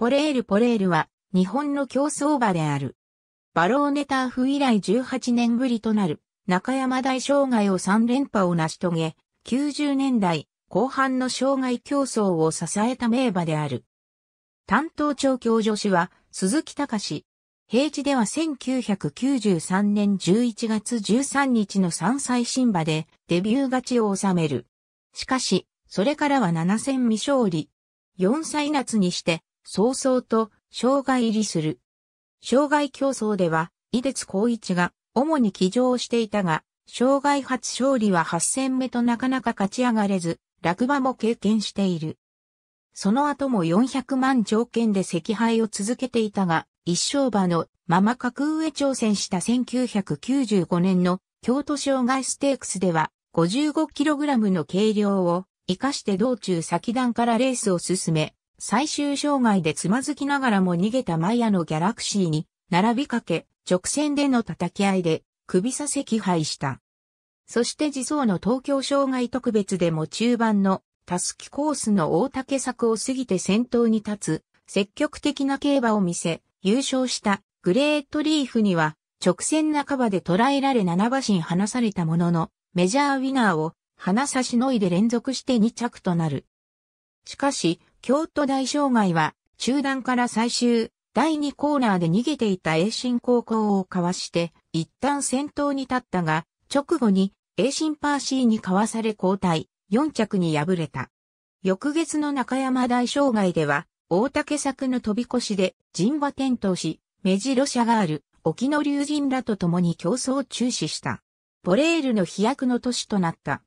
ポレールポレールは日本の競走馬である。バローネターフ以来18年ぶりとなる中山大障害を3連覇を成し遂げ、90年代後半の障害競争を支えた名馬である。担当調教助手は鈴木隆。平地では1993年11月13日の3歳新馬でデビュー勝ちを収める。しかし、それからは7戦未勝利。4歳夏にして、早々と障害入りする。障害競争では、井出光一が主に騎乗していたが、障害初勝利は8戦目となかなか勝ち上がれず、落馬も経験している。その後も400万条件で赤敗を続けていたが、一勝馬のまま格上挑戦した1995年の京都障害ステークスでは 55kg の軽量を活かして道中先段からレースを進め、最終障害でつまずきながらも逃げたマヤのギャラクシーに並びかけ、直線での叩き合いで首差せ気配した。そして自走の東京障害特別でも中盤のタスキコースの大竹作を過ぎて先頭に立つ積極的な競馬を見せ、優勝したグレートリーフには直線半ばで捉えられ7馬身離されたもののメジャーウィナーを鼻差しのいで連続して2着となる。しかし、京都大障害は中段から最終第2コーナーで逃げていた栄新高校をかわして一旦先頭に立ったが直後に栄新パーシーにかわされ交代。4着に敗れた。翌月の中山大障害では、大竹作の飛び越しで陣馬転倒し、目白車がある沖野竜神らと共に競争を中止した。ボレールの飛躍の年となった。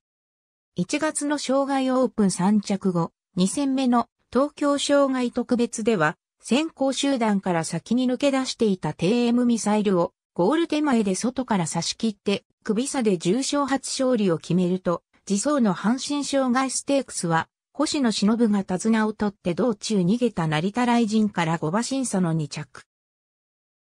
1月の障害オープン3着後、2戦目の東京障害特別では、先行集団から先に抜け出していた TM ミサイルをゴール手前で外から差し切って首差で重賞初勝利を決めると、自走の阪神障害ステークスは、星野忍が手綱を取って道中逃げた成田雷神から5馬審査の2着。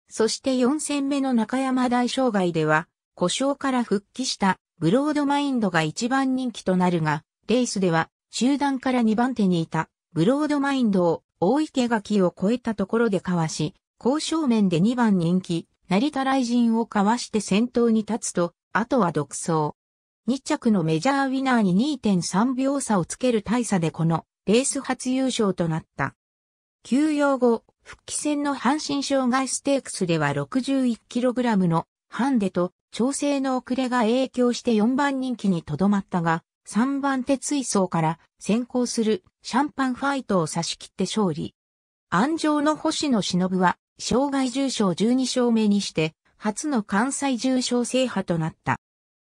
そして4戦目の中山大障害では、故障から復帰したブロードマインドが一番人気となるが、レースでは集団から2番手にいたブロードマインドを大池垣を超えたところでかわし、交渉面で2番人気、成田雷神をかわして先頭に立つと、あとは独走。2着のメジャーウィナーに2.3秒差をつける大差でこのレース初優勝となった。休養後、復帰戦の阪神障害ステークスでは 61kg のハンデと調整の遅れが影響して4番人気にとどまったが、3番手追走から先行するシャンパンファイトを差し切って勝利。安城の星野忍は、障害重賞12勝目にして、初の関西重賞制覇となった。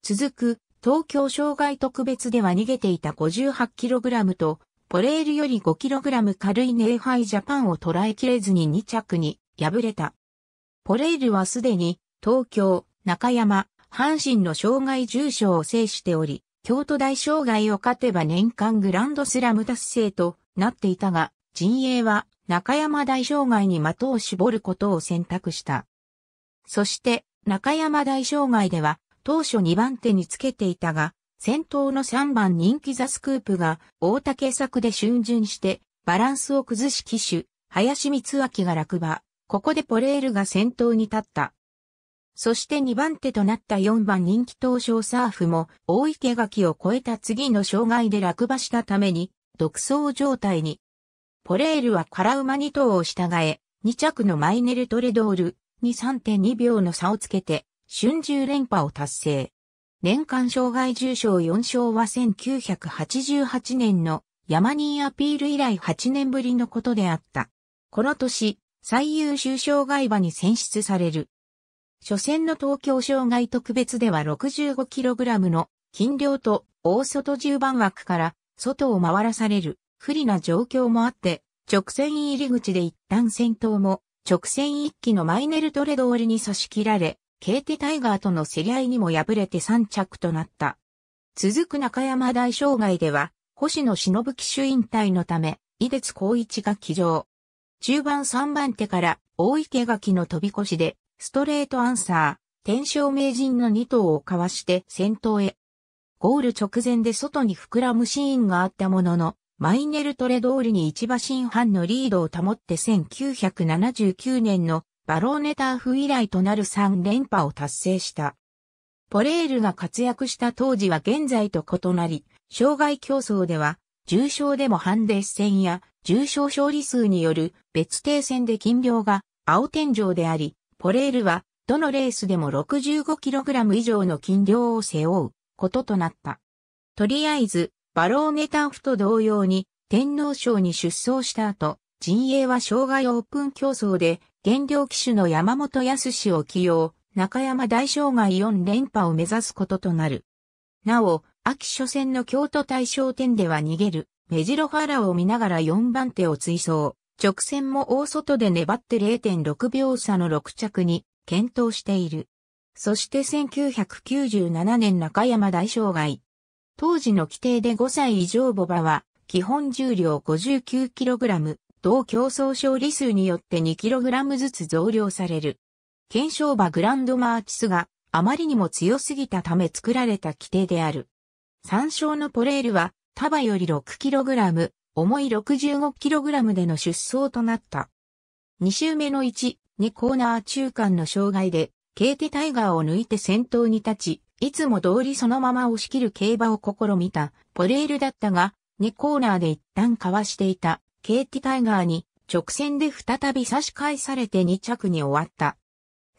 続く東京障害特別では逃げていた 58kg と、ポレールより 5kg 軽いネイハイジャパンを捉えきれずに2着に敗れた。ポレールはすでに東京、中山、阪神の障害重賞を制しており、京都大障害を勝てば年間グランドスラム達成となっていたが、陣営は中山大障害に的を絞ることを選択した。そして中山大障害では当初2番手につけていたが、先頭の3番人気ザスクープが大竹作で春巡してバランスを崩し騎手、林光明が落馬。ここでポレールが先頭に立った。そして2番手となった4番人気東証サーフも大池垣を超えた次の障害で落馬したために独走状態に。ポレールは空馬2頭を従え、2着のマイネルトレドールに3.2秒の差をつけて春秋連覇を達成。年間障害重賞4勝は1988年のヤマニーアピール以来8年ぶりのことであった。この年、最優秀障害馬に選出される。初戦の東京障害特別では 65kg の斤量と大外10番枠から外を回らされる不利な状況もあって、直線入り口で一旦先頭も直線一機のマイネルトレドールに差し切られ、ケーテタイガーとの競り合いにも敗れて3着となった。続く中山大障害では、星野忍騎手引退のため、井出光一が騎乗。中盤3番手から大池垣の飛び越しで、ストレートアンサー、天正名人の2頭をかわして先頭へ。ゴール直前で外に膨らむシーンがあったものの、マイネルトレ通りに一馬身半のリードを保って1979年のバローネターフ以来となる3連覇を達成した。ポレールが活躍した当時は現在と異なり、障害競争では、重賞でもハンデス戦や重賞勝利数による別定戦で金量が青天井であり、ポレールはどのレースでも 65kg 以上の金量を背負うこととなった。とりあえず、バローネタンフと同様に天皇賞に出走した後、陣営は障害オープン競争で原料騎手の山本康を起用、中山大障害4連覇を目指すこととなる。なお、秋初戦の京都大賞店では逃げる、メジロファラを見ながら4番手を追走。直線も大外で粘って0.6秒差の6着に検討している。そして1997年中山大障害。当時の規定で5歳以上ボバは基本重量 59kg、同競争勝利数によって 2kg ずつ増量される。検証馬グランドマーチスがあまりにも強すぎたため作られた規定である。参照のポレールは、タバより 6kg、重い 65kg での出走となった。2周目の1、2コーナー中間の障害で、ケーテタイガーを抜いて先頭に立ち、いつも通りそのまま押し切る競馬を試みたポレールだったが、2コーナーで一旦かわしていたケーテタイガーに直線で再び差し返されて2着に終わった。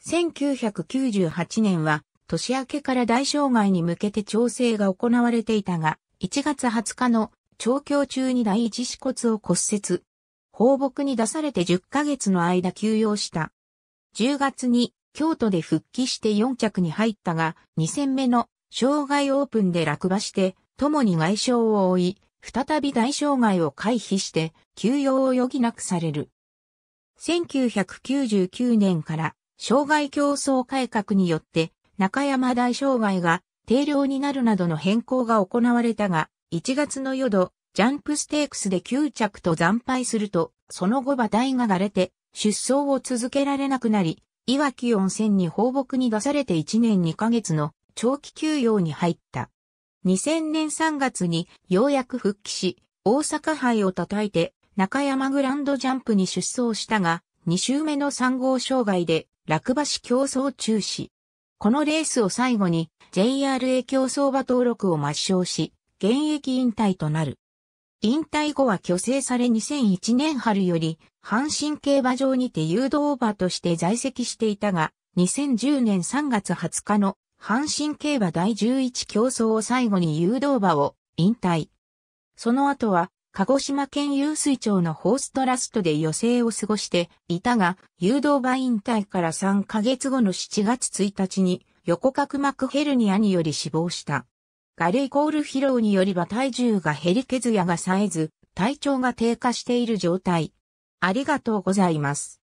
1998年は年明けから大障害に向けて調整が行われていたが、1月20日の調教中に第一子骨を骨折。放牧に出されて10ヶ月の間休養した。10月に京都で復帰して4着に入ったが、2戦目の障害オープンで落馬して、共に外傷を負い、再び大障害を回避して休養を余儀なくされる。1999年から障害競争改革によって中山大障害が定量になるなどの変更が行われたが、1月の夜、ジャンプステークスで9着と惨敗すると、その後馬体が枯れて、出走を続けられなくなり、岩木温泉に放牧に出されて1年2ヶ月の長期休養に入った。2000年3月にようやく復帰し、大阪杯を叩いて中山グランドジャンプに出走したが、2周目の3号障害で落馬し競争中止。このレースを最後に JRA 競走馬登録を抹消し、現役引退となる。引退後は虚勢され2001年春より阪神競馬場にて誘導馬として在籍していたが、2010年3月20日の阪神競馬第11競争を最後に誘導馬を引退。その後は鹿児島県有水町のホーストラストで余生を過ごしていたが、誘導馬引退から3ヶ月後の7月1日に横角膜ヘルニアにより死亡した。ガレイコール疲労によりは体重が減り削やが冴えず、体調が低下している状態。ありがとうございます。